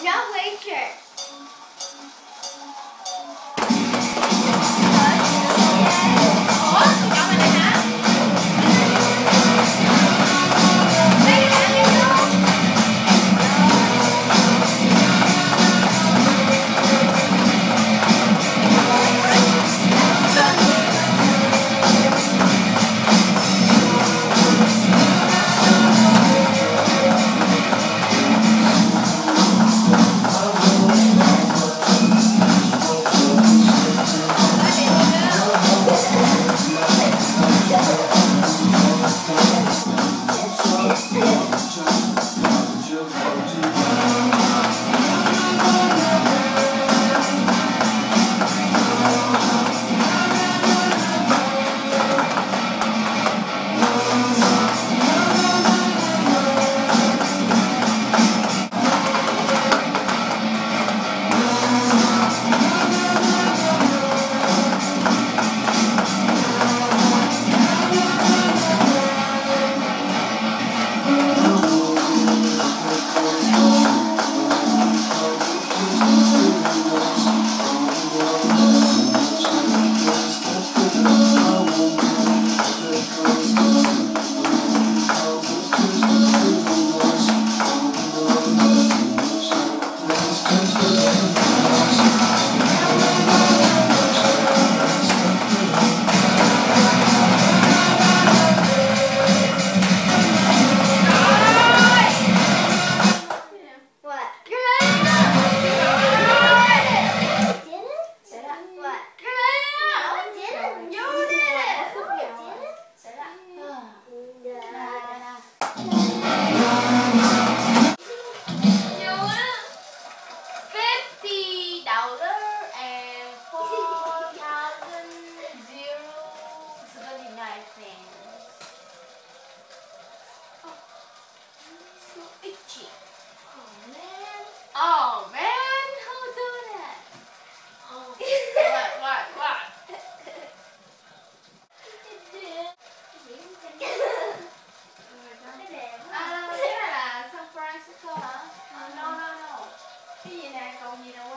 no waiter. you know